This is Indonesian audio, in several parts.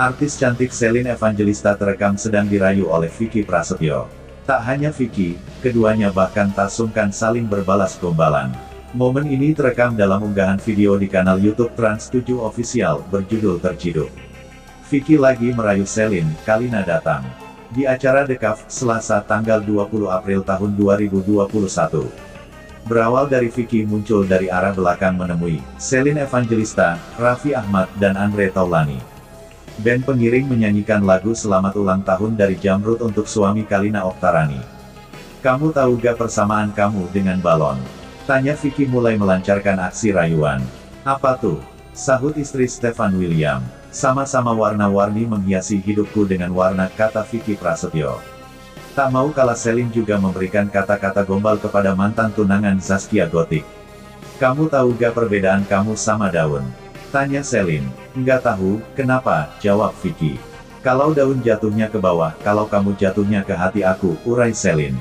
Artis cantik Selin Evangelista terekam sedang dirayu oleh Vicky Prasetyo. Tak hanya Vicky, keduanya bahkan tak sungkan saling berbalas gombalan. Momen ini terekam dalam unggahan video di kanal YouTube Trans7 Official berjudul Terciduk. Vicky lagi merayu Selin, Kalina datang. Di acara Cuff, Selasa tanggal 20 April tahun 2021. Berawal dari Vicky muncul dari arah belakang menemui Selin Evangelista, Raffi Ahmad, dan Andre Taulani. Band pengiring menyanyikan lagu Selamat Ulang Tahun dari Jamrut untuk suami Kalina Oktarani. Kamu tahu gak persamaan kamu dengan balon? Tanya Vicky mulai melancarkan aksi rayuan. Apa tuh? Sahut istri Stefan William. Sama-sama warna-warni menghiasi hidupku dengan warna kata Vicky Prasetyo. Tak mau kalah Selin juga memberikan kata-kata gombal kepada mantan tunangan Zaskia Gotik. Kamu tahu gak perbedaan kamu sama daun? Tanya Selin. Enggak tahu, kenapa, jawab Vicky. Kalau daun jatuhnya ke bawah, kalau kamu jatuhnya ke hati aku, urai Selin.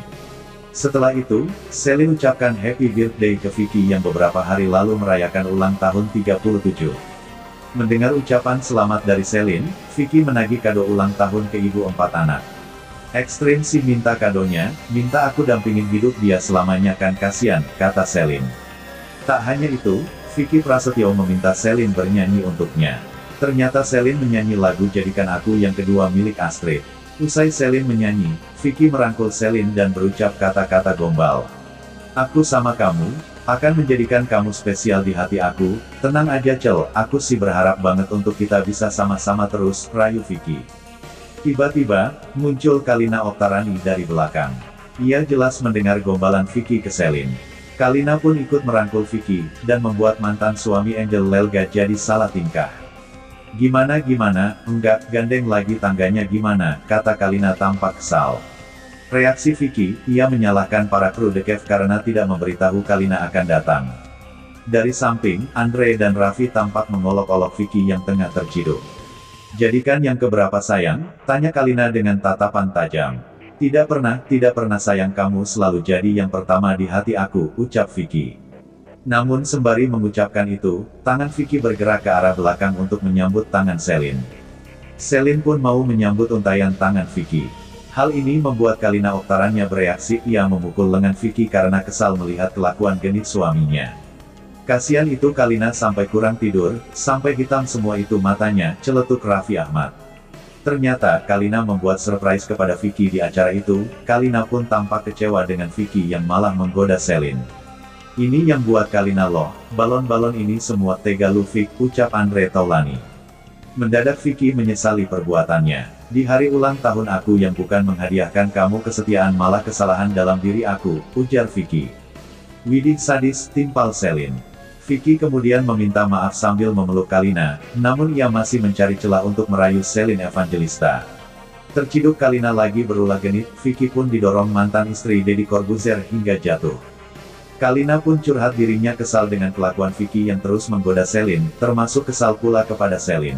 Setelah itu, Selin ucapkan happy birthday ke Vicky yang beberapa hari lalu merayakan ulang tahun 37. Mendengar ucapan selamat dari Selin, Vicky menagih kado ulang tahun ke ibu empat anak. Ekstrim sih minta kadonya, minta aku dampingin hidup dia selamanya kan kasihan, kata Selin. Tak hanya itu, Vicky Prasetyo meminta Selin bernyanyi untuknya. Ternyata Selin menyanyi lagu Jadikan Aku yang kedua milik Astrid. Usai Selin menyanyi, Vicky merangkul Selin dan berucap kata-kata gombal. Aku sama kamu, akan menjadikan kamu spesial di hati aku, tenang aja cel, aku sih berharap banget untuk kita bisa sama-sama terus, rayu Vicky. Tiba-tiba, muncul Kalina Oktarani dari belakang. Ia jelas mendengar gombalan Vicky ke Selin. Kalina pun ikut merangkul Vicky, dan membuat mantan suami Angel Lelga jadi salah tingkah. Gimana gimana, enggak, gandeng lagi tangganya gimana, kata Kalina tampak kesal. Reaksi Vicky, ia menyalahkan para kru The Cave karena tidak memberitahu Kalina akan datang. Dari samping, Andre dan Raffi tampak mengolok-olok Vicky yang tengah terciduk. Jadikan yang keberapa sayang, tanya Kalina dengan tatapan tajam. Tidak pernah, tidak pernah sayang kamu selalu jadi yang pertama di hati aku, ucap Vicky. Namun sembari mengucapkan itu, tangan Vicky bergerak ke arah belakang untuk menyambut tangan Selin. Selin pun mau menyambut untayan tangan Vicky. Hal ini membuat Kalina Oktarannya bereaksi, ia memukul lengan Vicky karena kesal melihat kelakuan genit suaminya. Kasihan itu Kalina sampai kurang tidur, sampai hitam semua itu matanya, celetuk Raffi Ahmad. Ternyata, Kalina membuat surprise kepada Vicky di acara itu, Kalina pun tampak kecewa dengan Vicky yang malah menggoda Selin. Ini yang buat Kalina loh, balon-balon ini semua tega Lufik, ucap Andre Taulani. Mendadak Vicky menyesali perbuatannya. Di hari ulang tahun aku yang bukan menghadiahkan kamu kesetiaan malah kesalahan dalam diri aku, ujar Vicky. Widih sadis, timpal Selin. Vicky kemudian meminta maaf sambil memeluk Kalina, namun ia masih mencari celah untuk merayu Selin Evangelista. Terciduk Kalina lagi berulah genit, Vicky pun didorong mantan istri Deddy Corbuzier hingga jatuh. Kalina pun curhat dirinya kesal dengan kelakuan Vicky yang terus menggoda Selin, termasuk kesal pula kepada Selin.